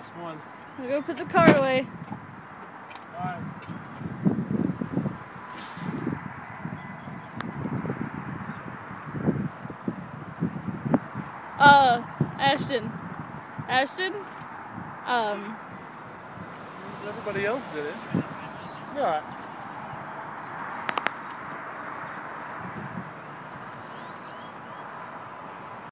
last one. I'll go put the car away. Uh, Ashton. Ashton? Um, Everybody else did it. Yeah.